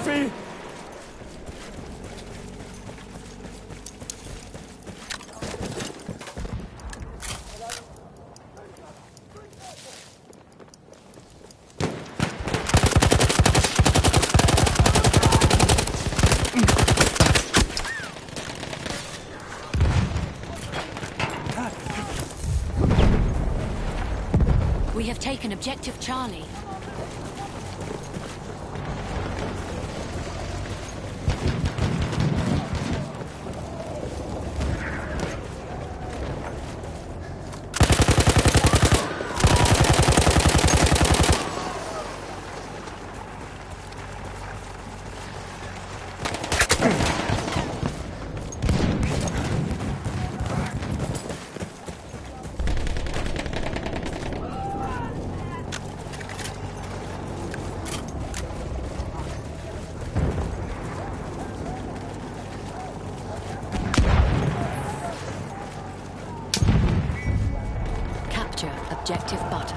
catastrophe! We have taken objective Charlie. Objective butter.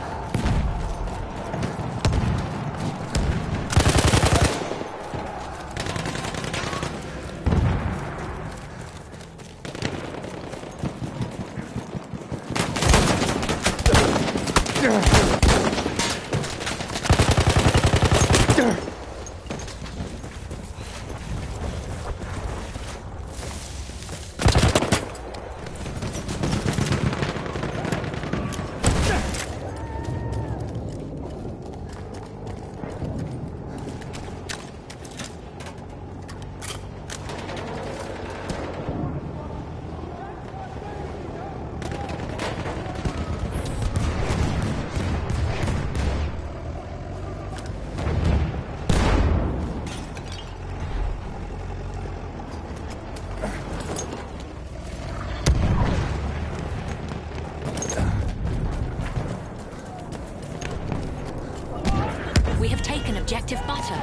We taken objective butter.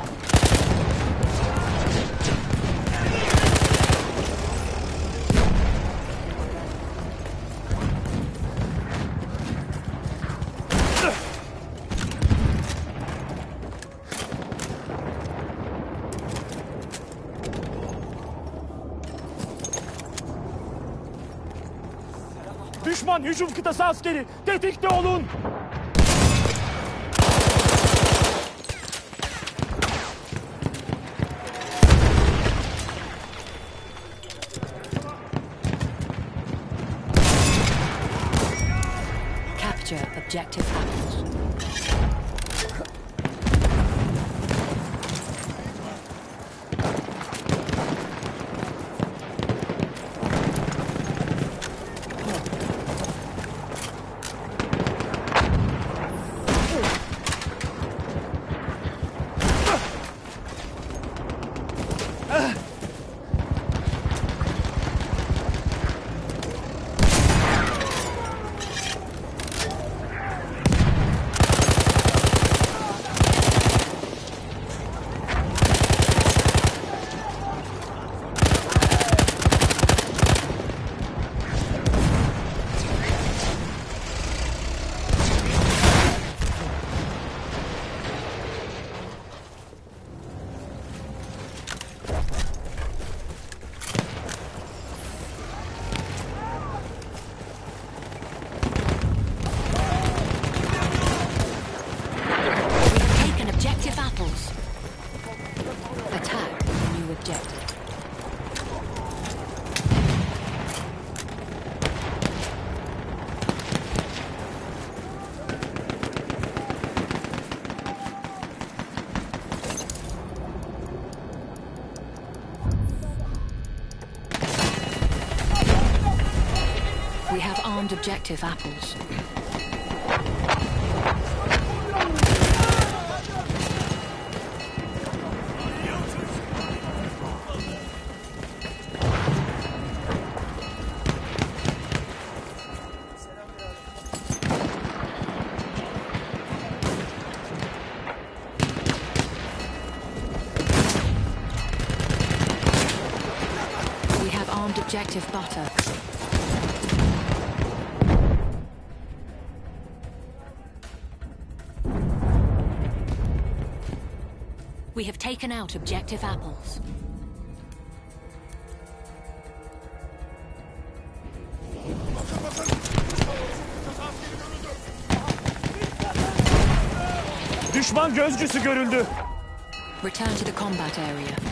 Düşman hücum kıtası askeri. Tetikte olun. Objective apples. We have taken objective apples. Attack the new objective. We have armed objective apples. We have armed objective butter. We have taken out objective apples. Düşman gözcüsü görüldü. Return to the combat area.